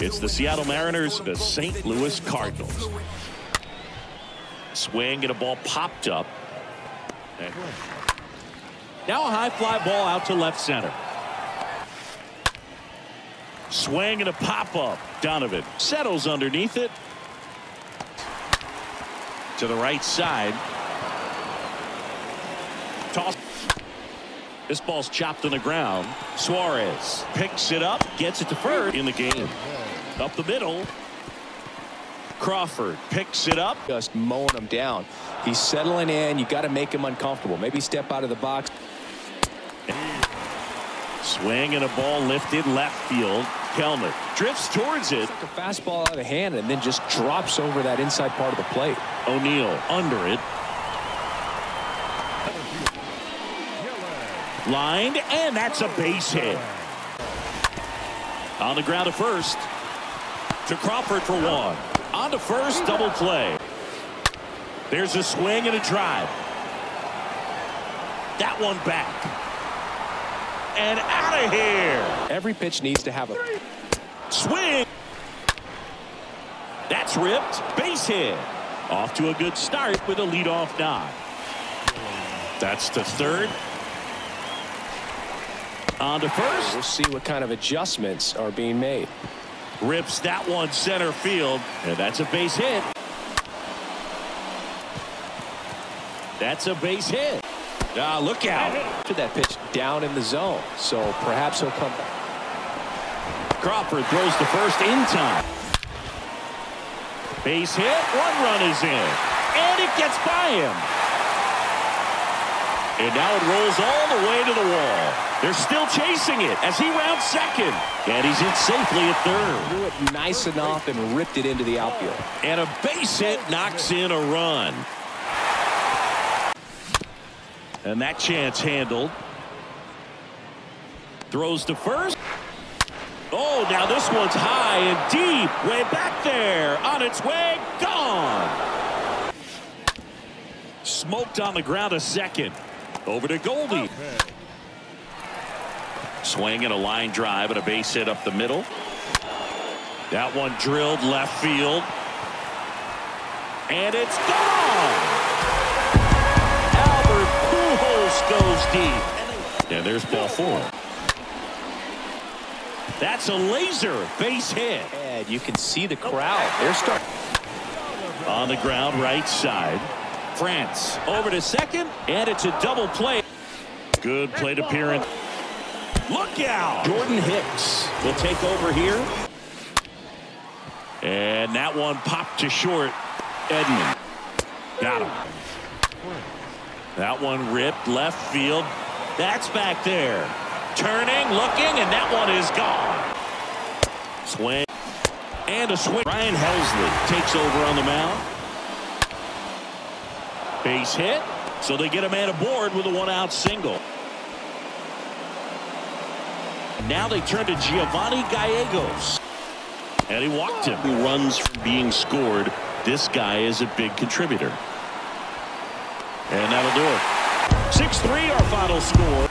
It's the Seattle Mariners, the St. Louis Cardinals. Swing and a ball popped up. Now a high fly ball out to left center. Swing and a pop up. Donovan settles underneath it. To the right side. Toss. This ball's chopped on the ground. Suarez picks it up, gets it to first in the game. Up the middle. Crawford picks it up. Just mowing him down. He's settling in. You got to make him uncomfortable. Maybe step out of the box. Swing and a ball lifted left field. Kelenic drifts towards it. A fastball out of the hand and then just drops over that inside part of the plate. O'Neill under it. Lined, and that's a base hit. On the ground to first. To Crawford for one. On to first, double play. There's a swing and a drive. That one back. And out of here. Every pitch needs to have a Swing. That's ripped. Base hit. Off to a good start with a leadoff knock. That's the third. On to first. We'll see what kind of adjustments are being made. Rips that one center field. And that's a base hit. That's a base hit. Ah, look out. To that pitch down in the zone. So perhaps he'll come back. Crawford throws the first in time. Base hit. One run is in. And it gets by him. And now it rolls all the way to the wall. They're still chasing it as he rounds second. And he's in safely at third. Threw it nice enough and ripped it into the outfield. And a base hit knocks in a run. And that chance handled. Throws to first. Oh, now this one's high and deep. Way back there. On its way. Gone. Smoked on the ground a second. Over to Goldie. Swing and a line drive and a base hit up the middle. That one drilled left field. And it's gone. Albert Pujols goes deep. And there's ball four. That's a laser base hit. And you can see the crowd. They're starting. On the ground right side. France over to second. And it's a double play. Good plate appearance. Look out. Jordan Hicks will take over here. And that one popped to short. Edman got him. That one ripped left field. That's back there. Turning, looking, and that one is gone. Swing. And a swing. Ryan Helsley takes over on the mound. Base hit. So they get a man aboard with a one-out single. Now they turn to Giovanny Gallegos. And he walked him. He runs from being scored. This guy is a big contributor. And that'll do it. 6-3 our final score.